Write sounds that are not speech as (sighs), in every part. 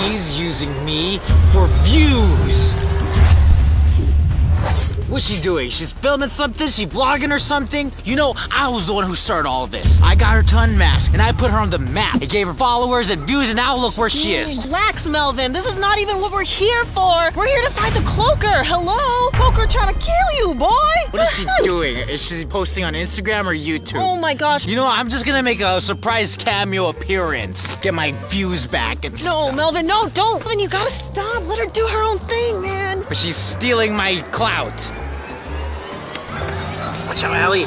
She's using me for views. What's she doing? She's filming something? She vlogging or something? You know, I was the one who started all this. I got her to unmask and I put her on the map. It gave her followers and views and now look where she is. Relax, Melvin. This is not even what we're here for. We're here to find the cloaker. Hello? Cloaker trying to kill you, boy. What is she (laughs) doing? Is she posting on Instagram or YouTube? Oh my gosh. You know, I'm just gonna make a surprise cameo appearance. Get my views back and No, stuff. Melvin, no, don't. Melvin, you gotta stop. Let her do her own thing, man. But she's stealing my clout. Watch out, Allie.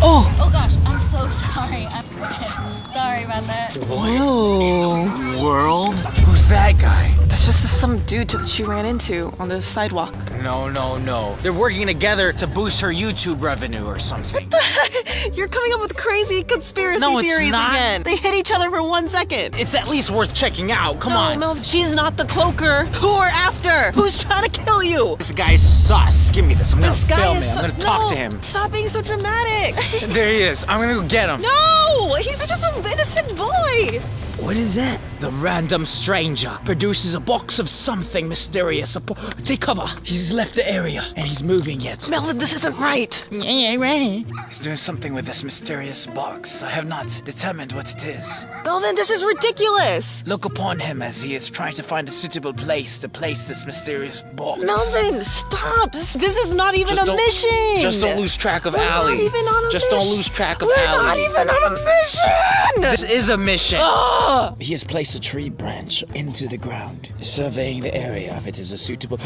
Oh. Oh gosh, I'm so sorry. I'm sorry about that. Oh. World? Who's that guy? That's just some dude that she ran into on the sidewalk. No, no, no. They're working together to boost her YouTube revenue or something. (laughs) You're coming up with crazy conspiracy No, it's theories not. again. They hit each other for one second. It's at least worth checking out. Come no, on. Mel, she's not the cloaker. Who are after? Who's trying to kill you? This guy's sus. Give me this. I'm gonna This guy film is it. I'm gonna talk no, to him. Stop being so dramatic. (laughs) There he is. I'm gonna go get him. no, he's just an innocent boy. What is that? The random stranger produces a box of something mysterious. A Take cover. He's left the area and he's moving yet. Melvin, this isn't right. Yeah, right. He's doing something with this mysterious box. I have not determined what it is. Melvin, this is ridiculous. Look upon him as he is trying to find a suitable place to place this mysterious box. Melvin, stop. This, this is not even Just a mission. Just don't lose track of We're Allie. not even on a Just don't lose track of We're Allie. not even on a mission. This is a mission. Ah! Ah! He has placed a tree branch into the ground, surveying the area if it is a suitable.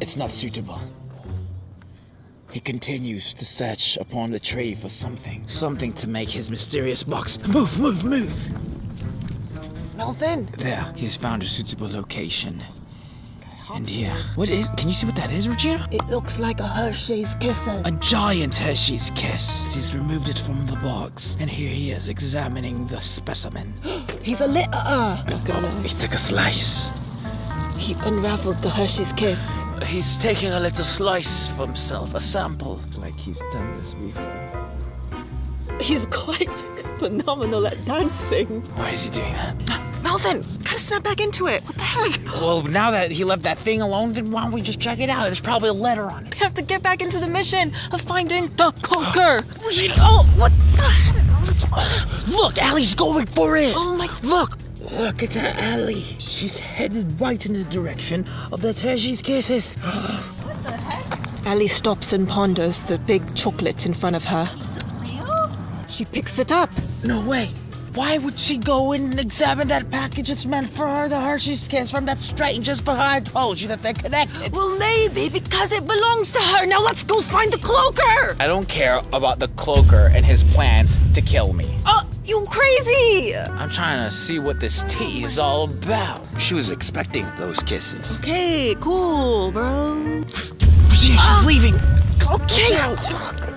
It's not suitable. He continues to search upon the tree for something, something to make his mysterious box move, move, move. Melvin, There, he has found a suitable location. And here, what is? Can you see what that is, Regina? it looks like a Hershey's Kisses. A giant Hershey's kiss. He's removed it from the box, and here he is examining the specimen. (gasps) He's a little. Uh, He took a slice. he unraveled the Hershey's Kiss. He's taking a little slice for himself, a sample. Like he's done this before. He's quite phenomenal at dancing. Why is he doing that? Melvin, gotta snap back into it. What the heck? Well, now that he left that thing alone, then why don't we just check it out? There's probably a letter on it. We have to get back into the mission of finding the cloaker. (gasps) oh, what the? Look, Allie's going for it. Oh my. Look, Look at her alley. She's headed right in the direction of the Hershey's kisses. Ellie stops and ponders the big chocolate in front of her. Is this real? She picks it up. no way. Why would she go in and examine that package? It's meant for her, the Hershey's Kiss from that stranger. Just before I told you that they're connected. Well, maybe because it belongs to her. Now let's go find the cloaker. I don't care about the cloaker and his plans to kill me. Oh, you crazy? I'm trying to see what this tea is all about. She was expecting those kisses. Okay, cool, bro. She's leaving. Okay. This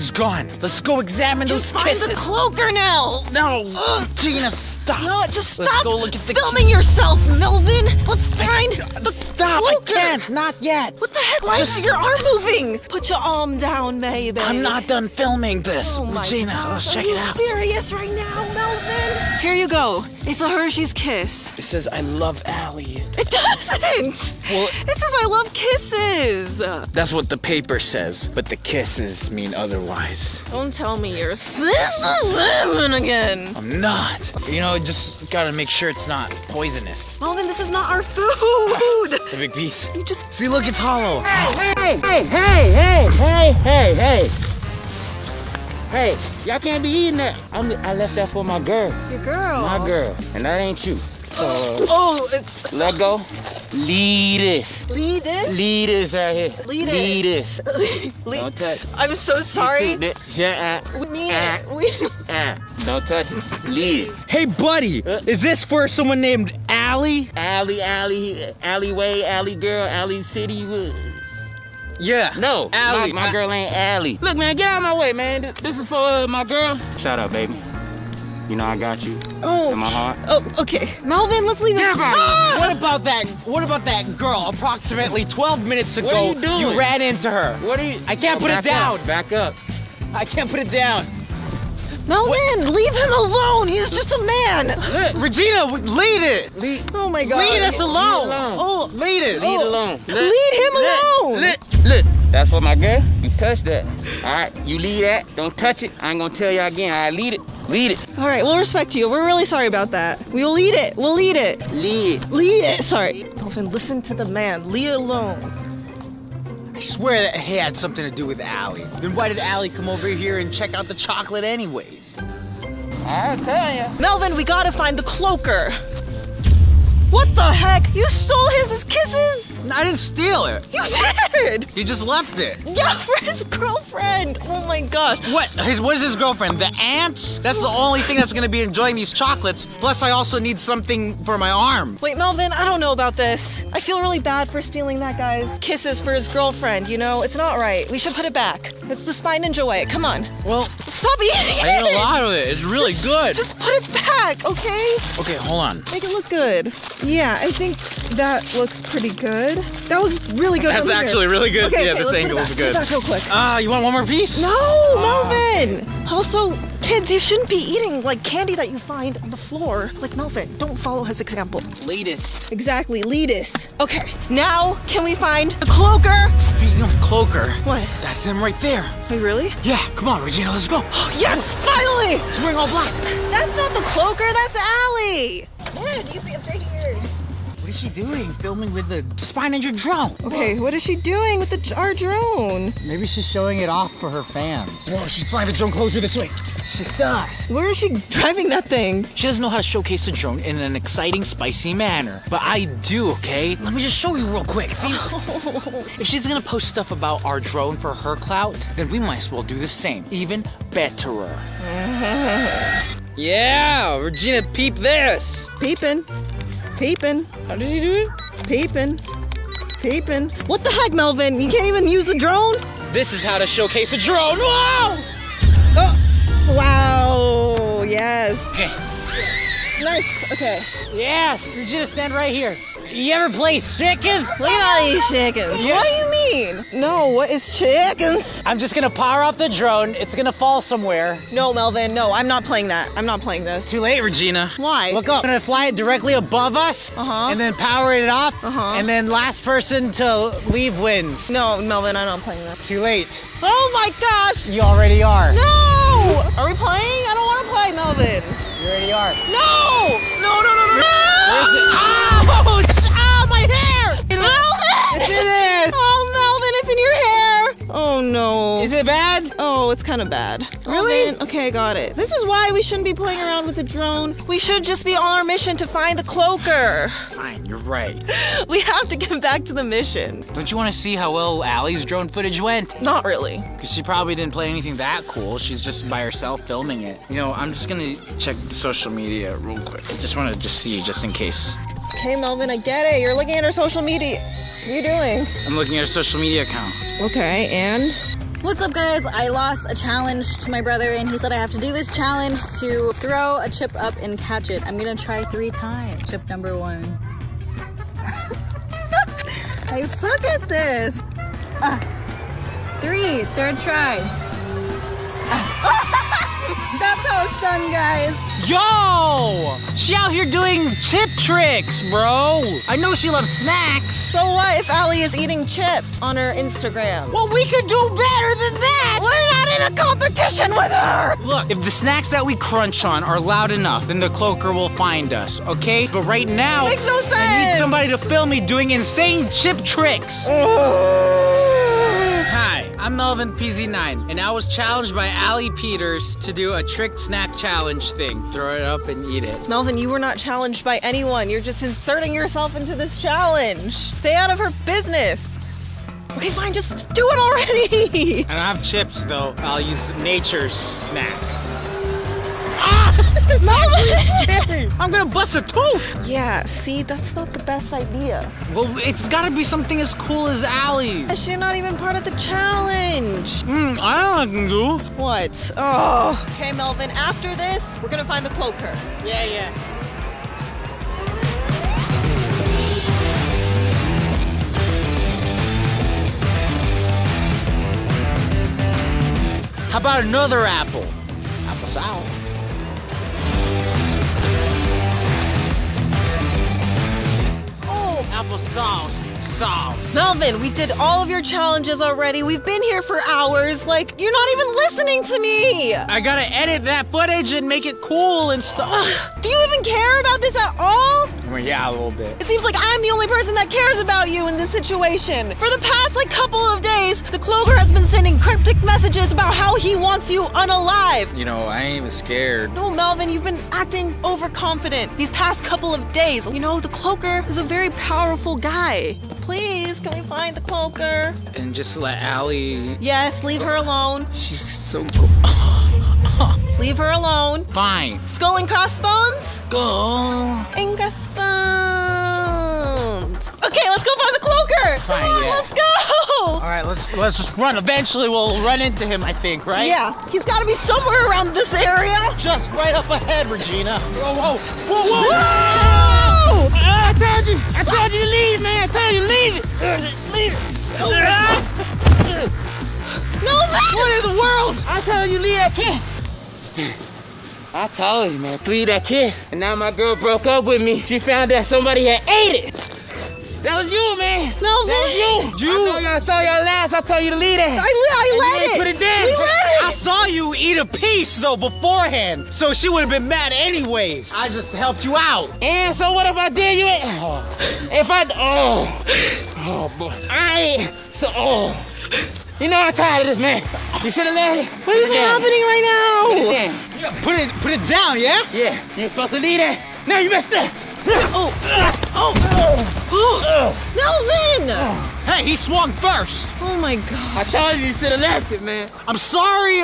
is gone. Let's go examine those Just find kisses. the cloaker now. no, Gina, stop. No, just stop. Let's go look at the filming kisses. yourself, Melvin. Let's find the Stop! cloaker. I can't. Not yet. What the heck? Why Just- is your arm moving? Put your arm down, baby. I'm not done filming this. Oh my Regina, gosh, let's are check it out. serious right now, Melvin? Here you go. It's a Hershey's kiss. It says I love Allie. It doesn't. Well- it says I love kisses. That's what the paper says, but the kisses mean otherwise. Don't tell me you're seven again. I'm not. You know, just gotta make sure it's not poisonous. Melvin, this is not our food. (laughs) It's a big piece. You just See, look, it's hollow. Hey, hey, hey, hey, hey, hey, hey. Hey, y'all can't be eating that. I'm, I left that for my girl. your girl. My girl. And that ain't you. So, (gasps) Oh, it's let go. Lead this. lead it. Lead this right here. Lead it. Lead this. (laughs) Lead- Don't touch. I'm so sorry. You took that- Yeah, uh, We need uh, it. We. uh, don't touch it. Lead it. Hey, buddy, Uh. is this for someone named Allie? Alley, alley, alleyway, alley girl, alley city. Yeah. No, Allie. My, my girl ain't Allie. Look, man, get out of my way, man. This, this is for uh, my girl. Shut up, baby. You know I got you Oh. in my heart. Oh, okay. Melvin, let's leave it. What about that? What about that girl? Approximately 12 minutes ago, What are you doing? ran into her. What are you? I can't put it down. Up, back up. I can't put it down. Melvin, leave him alone. He's just a man. Regina, lead it. Leave, Oh my god. Lead us alone. alone. Oh, Lead it. leave it oh. alone. Look, lead him look, alone. Look, look. That's for my girl. You touch that. All right, you lead that. Don't touch it. I ain't gonna tell y'all again. I lead it. Lead it. All right, we'll respect you. We're really sorry about that. We'll lead it. We'll lead it. Lead. Lead it. Sorry. Melvin, listen to the man. Leave it alone. I swear that it had something to do with Allie. Then why did Allie come over here and check out the chocolate anyways? I'm telling you. Melvin, we gotta find the cloaker. What the heck? You stole his, his kisses? I didn't steal it. You did! He just left it. Yeah, (laughs) for his girlfriend. Oh my gosh. What? His what is his girlfriend? The ants? That's the only thing that's gonna be enjoying these chocolates. Plus, I also need something for my arm. Wait, Melvin, I don't know about this. I feel really bad for stealing that guy's kisses for his girlfriend, you know? It's not right. We should put it back. It's the Spy Ninja way. Come on. Well, Stop eating it! I ate a lot of it. It's really Just- good. Just put it back, okay? Okay, hold on. Make it look good. Yeah, I think that looks pretty good. That looks really good. That's over here. actually really good. Okay, Yeah, okay, this let's put it angle is good. Put it back real quick. Ah, you want one more piece? No, Melvin! Also, kids, you shouldn't be eating like candy that you find on the floor. Like Melvin, don't follow his example. Latest. Exactly, lead us. Okay, now can we find the cloaker? Speaking of cloaker, What? that's him right there. Wait, really? Yeah, come on, Regina, let's go. Oh, (gasps) Yes, finally! He's wearing all black. That's not the cloaker, that's Allie! Yeah, do you see it's right here? What is she doing? Filming with the Spy Ninja drone. Okay, what is she doing with the, our drone? Maybe she's showing it off for her fans. Whoa, she's flying the drone closer this way. She sucks. Where is she driving that thing? She doesn't know how to showcase the drone in an exciting, spicy manner. But I do, okay? Let me just show you real quick. See, (laughs) if she's gonna post stuff about our drone for her clout, then we might as well do the same. Even betterer. (laughs) yeah, Regina, peep this. Peeping. Peeping. How did you do it? Peeping. Peeping. What the heck, Melvin? You can't even use a drone? This is how to showcase a drone. Whoa! Oh, wow. Yes. Okay. Nice. Okay. Yes, Regina, stand right here. You ever play chickens? Look at all these chickens. What do you mean? No, what is chickens? I'm just gonna power off the drone. It's gonna fall somewhere. No, Melvin. No, I'm not playing that. I'm not playing this. Too late, Regina. Why? Look up. I'm gonna fly it directly above us, Uh-huh. and then power it off, Uh-huh. and then last person to leave wins. No, Melvin, I'm not playing that. Too late. Oh my gosh! You already are. No! Are we playing? I don't want to play, Melvin. You already are. No! No, no, no, no, no! Where is it? Ouch! (laughs) My hair! Melvin! It's in it! Oh, Melvin, it's in your hair! Oh no. Is it bad? Oh, it's kind of bad. Oh, really? Melvin, Okay, got it. This is why we shouldn't be playing around with the drone. We should just be on our mission to find the cloaker. Fine, you're right. (laughs) We have to get back to the mission. Don't you want to see how well Allie's drone footage went? Not really. Because she probably didn't play anything that cool. She's just by herself filming it. You know, I'm just gonna check the social media real quick. I just want to just see, just in case. Okay, Melvin, I get it. You're looking at our social media. What are you doing? I'm looking at her social media account. Okay, and? What's up, guys? I lost a challenge to my brother, and he said I have to do this challenge to throw a chip up and catch it. I'm gonna try three times. Chip number one. (laughs) I suck at this. Ah. three, third try. Ah. (laughs) That's how it's done, guys. Yo! She out here doing chip tricks, bro. I know she loves snacks. So what if Allie is eating chips on her Instagram? Well, we could do better than that. We're not in a competition with her! Look, if the snacks that we crunch on are loud enough, then the cloaker will find us, okay? But right now, Makes no sense. I need somebody to film me doing insane chip tricks. I'm Melvin PZ9, and I was challenged by Allie Peters to do a trick snack challenge thing. Throw it up and eat it. Melvin, you were not challenged by anyone. You're just inserting yourself into this challenge. Stay out of her business. Okay, fine, just do it already. (laughs) I don't have chips though. I'll use nature's snack. (laughs) Ah! Melvin! I'm gonna bust a tooth! Yeah, see, that's not the best idea. Well, it's gotta be something as cool as Allie. You're not even part of the challenge. Hmm, I don't know what I can do. What? Oh. Okay, Melvin, after this, we're gonna find the cloaker. Yeah, yeah. How about another apple? It's all s- solved. Melvin, we did all of your challenges already. We've been here for hours. Like, you're not even listening to me. I gotta edit that footage and make it cool and stuff. (sighs) Do you even care about this at all? Yeah, a little bit. It seems like I'm the only person that cares about you in this situation. For the past like couple of days, the Cloaker has been sending cryptic messages about how he wants you unalive. You know, I ain't even scared. No, Melvin, you've been acting overconfident these past couple of days. You know, the Cloaker is a very powerful guy. Please, can we find the Cloaker? And just let Allie. Yes, leave her alone. She's so cool. (laughs) (laughs) Leave her alone. Fine. Skull and crossbones? Go. And crossbones. Okay, let's go find the Cloaker. Fine, Come on, yeah. let's go. All right, let's let's just run. Eventually, we'll run into him. I think, right? Yeah, he's got to be somewhere around this area. Just right up ahead, Regina. Whoa, whoa, whoa, whoa! Whoa! Ah, I told you. I told you to leave, man. I told you to leave it. Leave it. Ah, Melvin! What in the world? I told you leave that kid. I told you, man, to leave that kid. And now my girl broke up with me. She found out somebody had ate it. That was you, man. Melvin! That was you. You- I know y'all saw y'all last. I told you to leave that. I, I let you it. put it down. We let I saw you eat a piece though beforehand, so she would have been mad anyways. I just helped you out. And so what if I did you? Oh, if I oh oh boy, I so oh. You know I'm tired of this, man. You should have let it. What is happening right Put it now? put it put it down, yeah? Yeah, you're supposed to leave that. Now you messed up. Melvin! Hey, he swung first. Oh my god. I told you you should have left it, man. I'm sorry.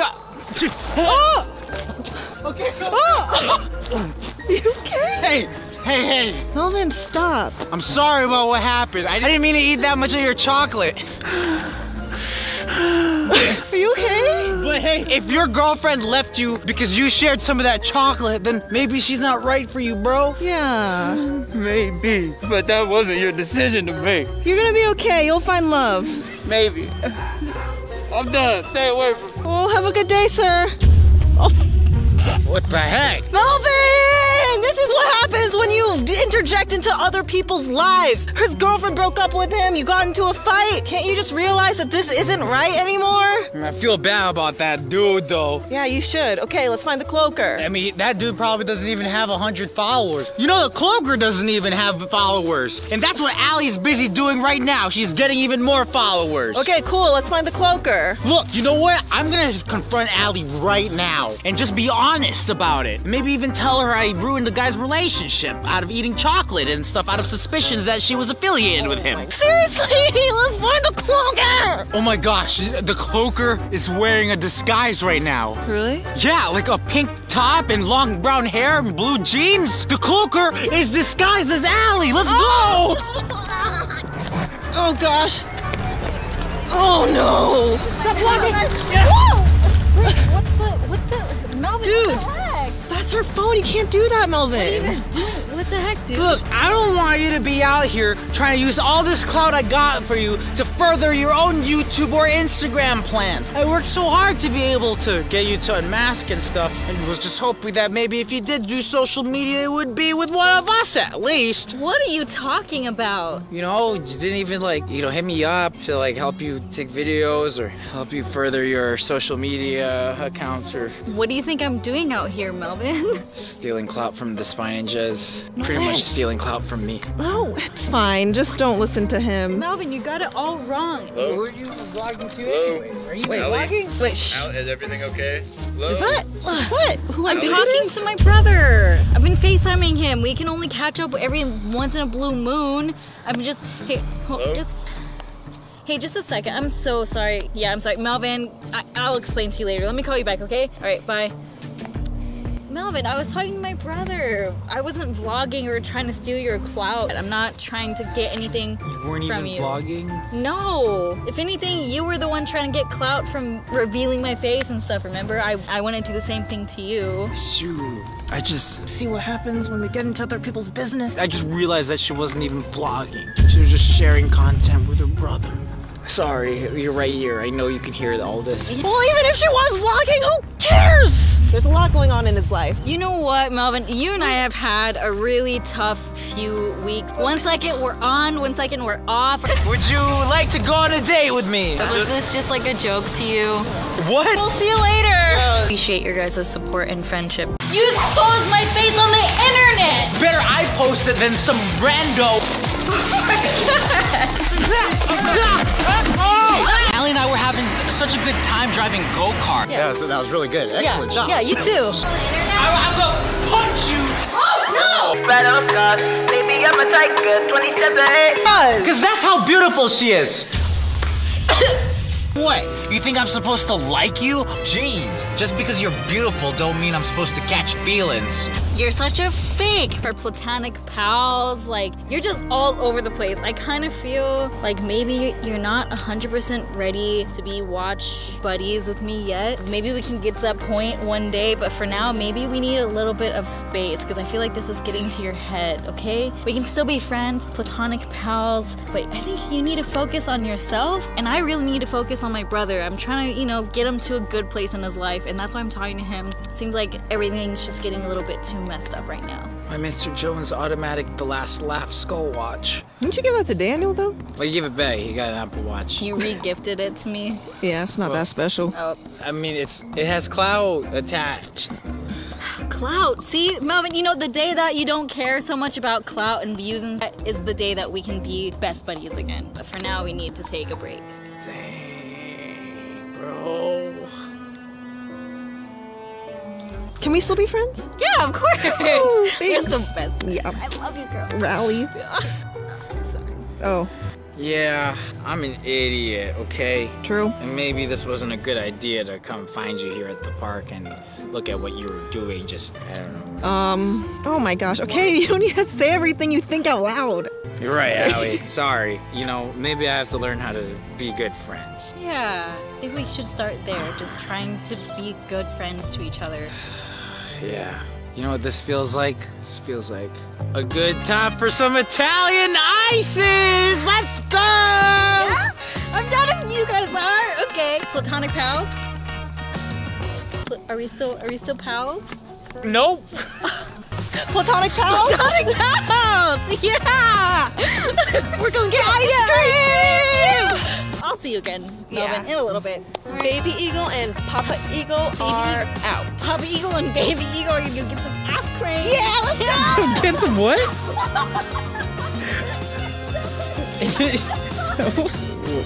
Oh! (laughs) Okay. Oh! you okay? Hey, hey, hey. Melvin, stop. I'm sorry about what happened. I didn't mean to eat that much of your chocolate. (gasps) Are you okay? But hey, if your girlfriend left you because you shared some of that chocolate, then maybe she's not right for you, bro. Yeah. (sighs) Maybe, but that wasn't your decision to make. You're gonna be okay. You'll find love. Maybe. (sighs) I'm done. Stay away from me. Well, have a good day, sir. Oh. What the heck? Melvin! This is what happens when you interject into other people's lives. His girlfriend broke up with him. You got into a fight. Can't you just realize that this isn't right anymore? I feel bad about that dude, though. Yeah, you should. Okay, let's find the cloaker. I mean, that dude probably doesn't even have a hundred followers. You know, the Cloaker doesn't even have followers. And that's what Allie's busy doing right now. She's getting even more followers. Okay, cool. Let's find the cloaker. Look, you know what? I'm gonna confront Allie right now and just be honest about it. Maybe even tell her I ruined the guy's relationship out of eating chocolate and stuff out of suspicions that she was affiliated with him. Seriously, (laughs) let's find the cloaker. Oh my gosh, the cloaker is wearing a disguise right now. Really? Yeah, like a pink top and long brown hair and blue jeans. The cloaker is disguised as Allie. Let's go! (laughs) Oh gosh. Oh no. What the? What the? Melvin, Dude. what the heck? That's her phone. You can't do that, Melvin. What are you guys doing? What the heck, dude? Look, I don't want you to be out here trying to use all this clout I got for you to further your own YouTube or Instagram plans. I worked so hard to be able to get you to unmask and stuff, and was just hoping that maybe if you did do social media, it would be with one of us at least. What are you talking about? You know, you didn't even like, you know, hit me up to like help you take videos or help you further your social media accounts or What do you think I'm doing out here, Melvin? Stealing clout from the Spy Ninjas. Pretty much stealing clout from me. Oh, it's fine. Just don't listen to him. Melvin, you got it all wrong. Who are you vlogging to anyways? Are you Wait, Ellie? vlogging? Wait, shh. Al, is everything okay? Hello? Is that what? Who I'm I'm talking to my brother. I've been FaceTiming him. We can only catch up every once in a blue moon. I'm just hey, Hello? just hey, just a second. I'm so sorry. Yeah, I'm sorry, Melvin. I- I'll explain to you later. Let me call you back, okay? All right, bye. Melvin, I was talking to my brother. I wasn't vlogging or trying to steal your clout. I'm not trying to get anything You weren't from even you. vlogging? No. If anything, you were the one trying to get clout from revealing my face and stuff, remember? I, I want to do the same thing to you. Shoot. I just See what happens when we get into other people's business. I just realized that she wasn't even vlogging. She was just sharing content with her brother. Sorry, you're right here. I know you can hear all this. Well, even if she was vlogging, who cares? There's a lot going on in his life. You know what, Melvin? You and I have had a really tough few weeks. One second we're on, one second we're off. Would you like to go on a date with me? Was this just like a joke to you? What? We'll see you later. Uh, Appreciate your guys' support and friendship. You exposed my face on the internet! Better I post it than some rando. (laughs) (laughs) Oh! Allie and I were having such a good time driving go kart. Yeah, so that was really good. Excellent yeah, job. yeah, you too. I'm gonna punch you. Fat on scars, baby, I'm a psycho, 27. Because that's how beautiful she is. (coughs) what? You think I'm supposed to like you? Jeez, just because you're beautiful don't mean I'm supposed to catch feelings. You're such a fake for platonic pals. Like, you're just all over the place. I kind of feel like maybe you're not 100% ready to be watch buddies with me yet. Maybe we can get to that point one day, but for now, maybe we need a little bit of space because I feel like this is getting to your head, okay? We can still be friends, platonic pals, but I think you need to focus on yourself, and I really need to focus on my brother. I'm trying to, you know, get him to a good place in his life, and that's why I'm talking to him. Seems like everything's just getting a little bit too messed up right now. My Mr. Jones automatic the last laugh skull watch. Didn't you give that to Daniel though? Well, you give it back. He got an Apple Watch. You re-gifted it to me. Yeah, it's not that special. Oh, I mean, it's it has cloud attached. (sighs) clout. See, Melvin, you know the day that you don't care so much about clout and views and that is the day that we can be best buddies again. But for now, we need to take a break. Dang, bro. Can we still be friends? Yeah, of course. Oh, (laughs) We're thanks. still best. Yeah. I love you, girl. Rally. (laughs) Sorry. Oh, Yeah, I'm an idiot. Okay. true. And maybe this wasn't a good idea to come find you here at the park and look at what you were doing. Just I don't know. Um. Oh my gosh. Okay, (laughs) you don't need to say everything you think out loud. You're right, (laughs) Allie. Sorry. You know, maybe I have to learn how to be good friends. Yeah, I think we should start there. Just trying to be good friends to each other. (sighs) Yeah. You know what this feels like? This feels like a good time for some Italian ices. Let's go. Yeah? I'm down if you guys are. Okay, platonic pals. Are we still? Are we still pals? Nope. (laughs) Platonic pals. Platonic pals. (laughs) Yeah. We're gonna get ice cream. I'll see you again, Yeah. In a little bit. All right. Baby Eagle and Papa Eagle are out. Papa Eagle and Baby Eagle are gonna get some ice cream. Yeah, let's go. (laughs) Get some what? (laughs)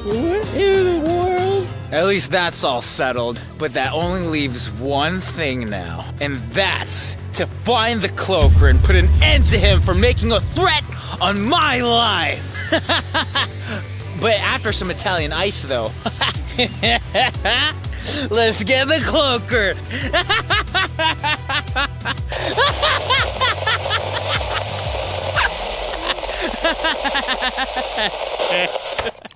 what in the world? At least that's all settled. But that only leaves one thing now. And that's to find the cloaker and put an end to him for making a threat on my life. (laughs) but after some Italian ice, though. (laughs) Let's get the cloaker. (laughs)